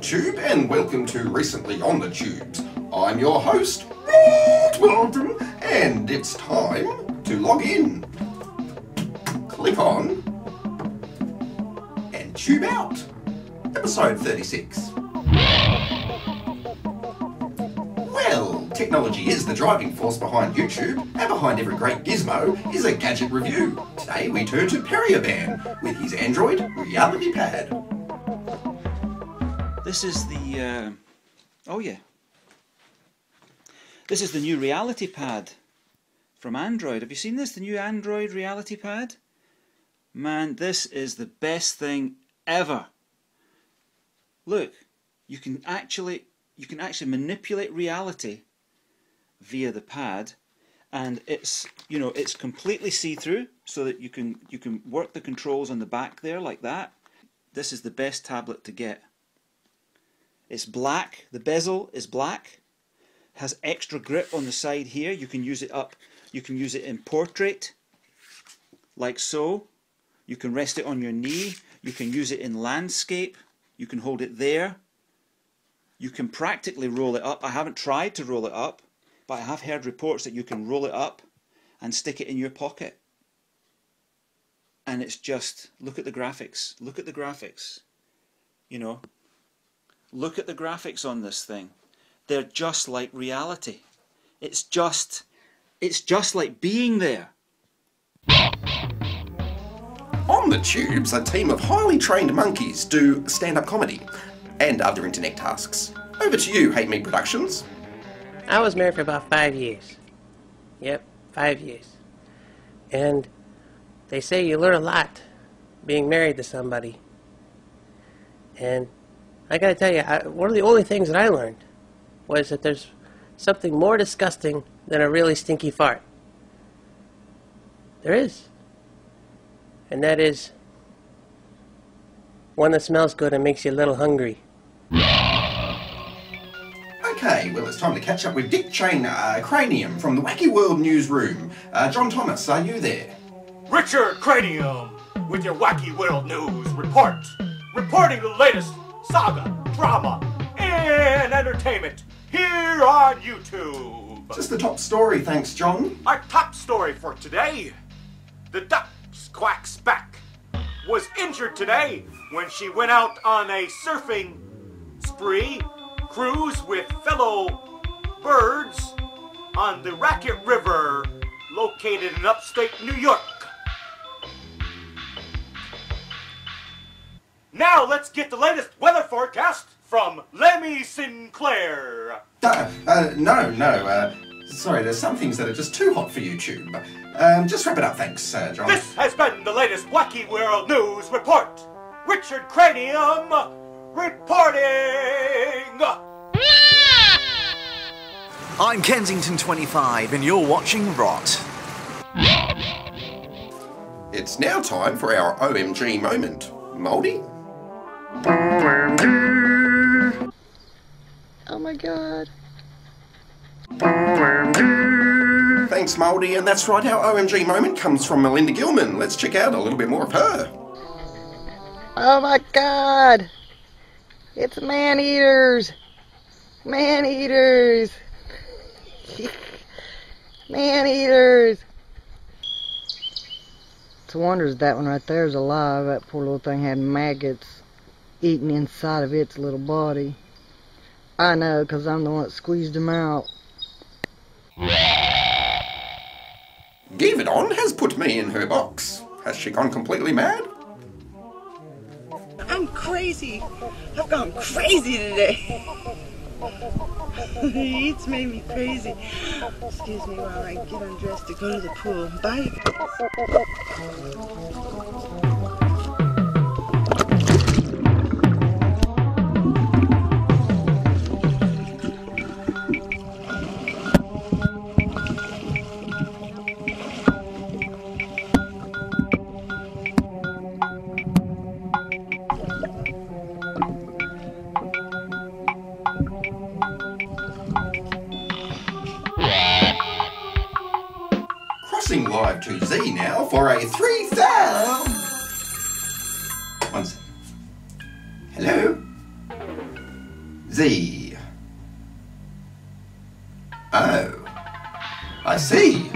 YouTube and welcome to Recently on the Tubes. I'm your host, Rod Moulton, and it's time to log in. Click on and tube out. Episode 36. Well, technology is the driving force behind YouTube, and behind every great gizmo is a gadget review. Today we turn to Periurban with his Android Reality Pad. This is the. Uh, oh, yeah. This is the new reality pad from Android. Have you seen this? The new Android reality pad? Man, this is the best thing ever. Look, you can actually you can actually manipulate reality via the pad and it's you know it's completely see-through so that you can you can work the controls on the back there like that this is the best tablet to get it's black the bezel is black has extra grip on the side here you can use it up you can use it in portrait like so you can rest it on your knee you can use it in landscape you can hold it there you can practically roll it up. I haven't tried to roll it up, but I have heard reports that you can roll it up and stick it in your pocket. And it's just, look at the graphics. Look at the graphics. You know, look at the graphics on this thing. They're just like reality. It's just, it's just like being there. On the tubes, a team of highly trained monkeys do stand-up comedy and other internet tasks. Over to you, Hate Me Productions. I was married for about five years. Yep, five years. And they say you learn a lot being married to somebody. And I gotta tell you, I, one of the only things that I learned was that there's something more disgusting than a really stinky fart. There is. And that is one that smells good and makes you a little hungry. Okay, well, it's time to catch up with Dick Chain uh, Cranium from the Wacky World newsroom. Uh, John Thomas, are you there? Richard Cranium with your Wacky World News report. Reporting the latest saga, drama, and entertainment here on YouTube. Just the top story, thanks, John. Our top story for today the duck's quack's back was injured today when she went out on a surfing spree cruise with fellow birds on the Raquette River located in upstate New York. Now let's get the latest weather forecast from Lemmy Sinclair. Uh, uh, no, no, uh, sorry, there's some things that are just too hot for YouTube. Um, just wrap it up, thanks, uh, John. This has been the latest Wacky World News Report. Richard Cranium reporting. I'm Kensington25 and you're watching Rot. It's now time for our OMG moment. Moldy? Oh my god. Thanks, Moldy, and that's right, our OMG moment comes from Melinda Gilman. Let's check out a little bit more of her. Oh my god. It's man eaters. Man eaters. man eaters. It's a wonder that one right there is alive. That poor little thing had maggots eating inside of its little body. I know, because I'm the one that squeezed them out. Gevedon has put me in her box. Has she gone completely mad? I'm crazy. I've gone crazy today. it's made me crazy. Excuse me while I get undressed to go to the pool. Bye. To Z now for a 3000. One second. Hello? Z. Oh. I see.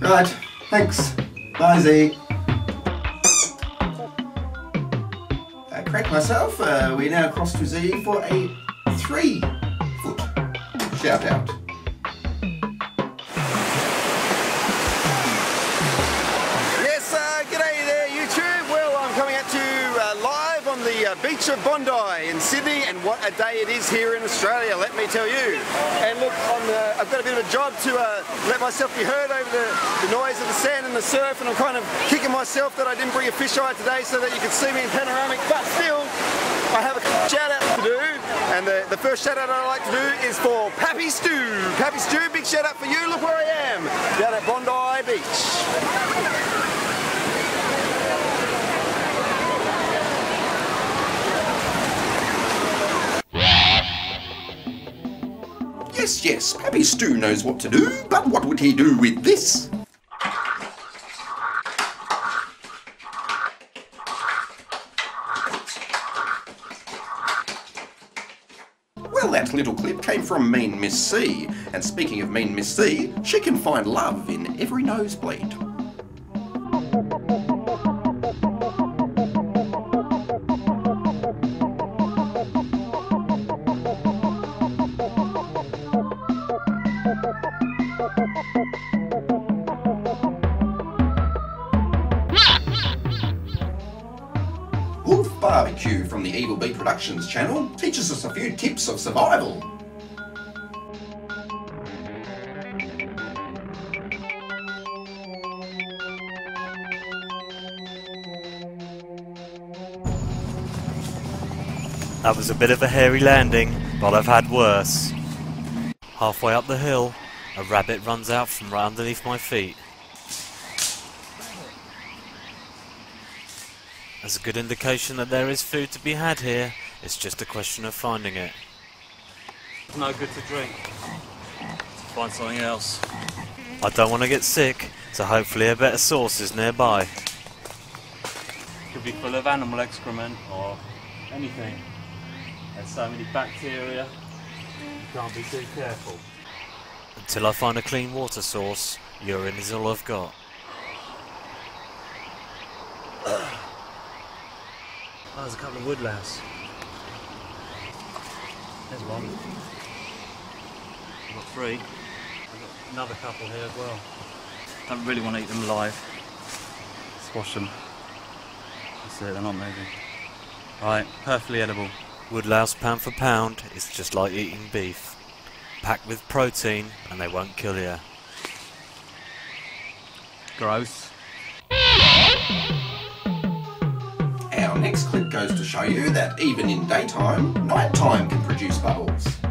Right, thanks. Bye, Z. Uh, correct myself, uh, we now cross to Z for a three foot shout out. On the uh, beach of Bondi in Sydney, and what a day it is here in Australia, let me tell you. And look, I've got a bit of a job to uh, let myself be heard over the, the noise of the sand and the surf, and I'm kind of kicking myself that I didn't bring a fisheye today so that you could see me in panoramic, but still, I have a shout out to do, and the, the first shout out I'd like to do is for Pappy Stew. Pappy Stew, big shout out for you. Look where I am, down at Bondi Beach. Yes, yes, Pappy Stew knows what to do, but what would he do with this? Well, that little clip came from Mean Miss C, and speaking of Mean Miss C, she can find love in every nosebleed. Wolf Barbecue from the Evil B Productions channel teaches us a few tips of survival. That was a bit of a hairy landing, but I've had worse. Halfway up the hill, a rabbit runs out from right underneath my feet. That's a good indication that there is food to be had here. It's just a question of finding it. No good to drink. Find something else. I don't want to get sick, so hopefully a better source is nearby. Could be full of animal excrement or anything. There's so many bacteria. You can't be too careful. Until I find a clean water source, urine is all I've got. Oh, there's a couple of woodlouse. There's one. I've got three. I've got another couple here as well. Don't really want to eat them alive. Squash them. That's it, they're not moving. Right, perfectly edible. Woodlouse pound for pound is just like eating beef. Packed with protein and they won't kill you. Gross. Next clip goes to show you that even in daytime, nighttime can produce bubbles.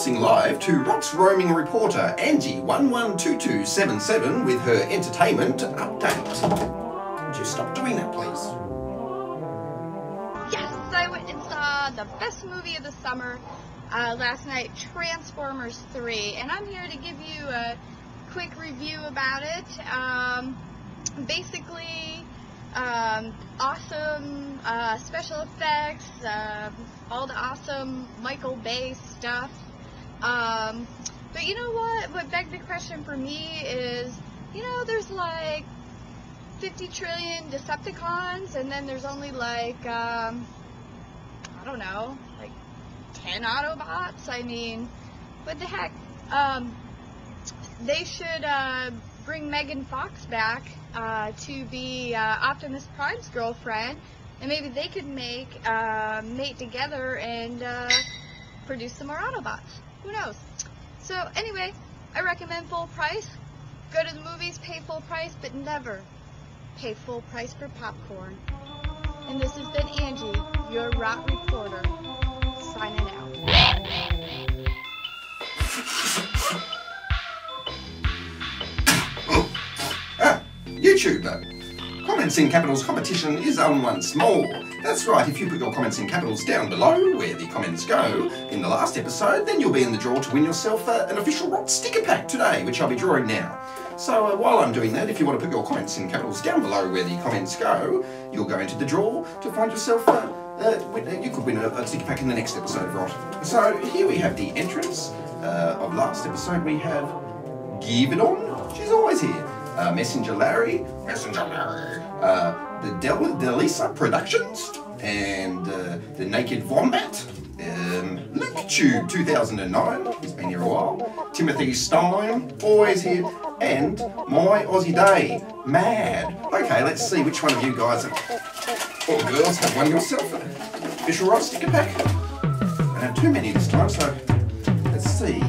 Crossing live to Rot's roaming reporter Angie112277 with her entertainment update. Would you stop doing that, please? Yes, I went and saw the best movie of the summer uh, last night, Transformers 3, and I'm here to give you a quick review about it. Um, basically, um, awesome uh, special effects, uh, all the awesome Michael Bay stuff. Um, but you know what? What begged the question for me is, you know, there's like 50 trillion Decepticons, and then there's only like, um, I don't know, like 10 Autobots. I mean, what the heck? Um, they should uh, bring Megan Fox back uh, to be uh, Optimus Prime's girlfriend, and maybe they could make uh, mate together and uh, produce some more Autobots. Who knows? So anyway, I recommend full price. Go to the movies, pay full price, but never pay full price for popcorn. And this has been Angie, your Rot Reporter, signing out. Oh, YouTube. Comments in capitals competition is on once more. That's right, if you put your comments in capitals down below, where the comments go, in the last episode, then you'll be in the draw to win yourself uh, an official Rot sticker pack today, which I'll be drawing now. So uh, while I'm doing that, if you want to put your comments in capitals down below where the comments go, you'll go into the draw to find yourself, uh, uh, win- you could win a, a sticker pack in the next episode of Rot. So here we have the entrance uh, of last episode. We have Gevedon, she's always here. Uh, Messenger Larry, Messenger Larry. Uh, the Del- Delisa Productions, and uh, the Naked Wombat. Um, LinkTube 2009, he's been here a while. Timothy Stein, always here. And My Aussie Day, Mad. Okay, let's see which one of you guys or girls have won yourself an official Rot sticker pack. I don't have too many this time, so let's see.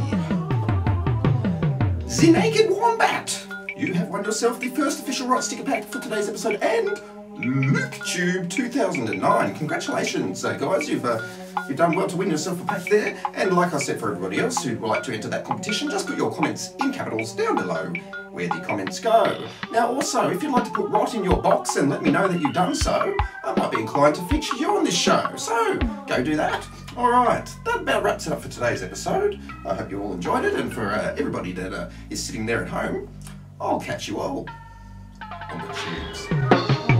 The Naked Wombat! You have won yourself the first official Rot sticker pack for today's episode and LukeTube 2009. Congratulations, uh, guys. You've uh, you've done well to win yourself a pack there. And like I said for everybody else who'd like to enter that competition, just put your comments in capitals down below where the comments go. Now, also, if you'd like to put Rot in your box and let me know that you've done so, I might be inclined to feature you on this show. So, go do that. Alright, that about wraps it up for today's episode. I hope you all enjoyed it, and for uh, everybody that uh, is sitting there at home, I'll catch you all on the tubes.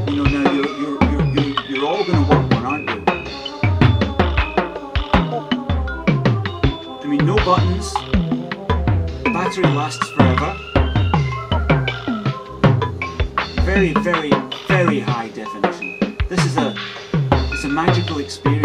You know, now you're, you're, you're, you're, you're all going to work one, aren't you? I mean, no buttons. Battery lasts forever. Very, very, very high definition. This is a, it's a magical experience.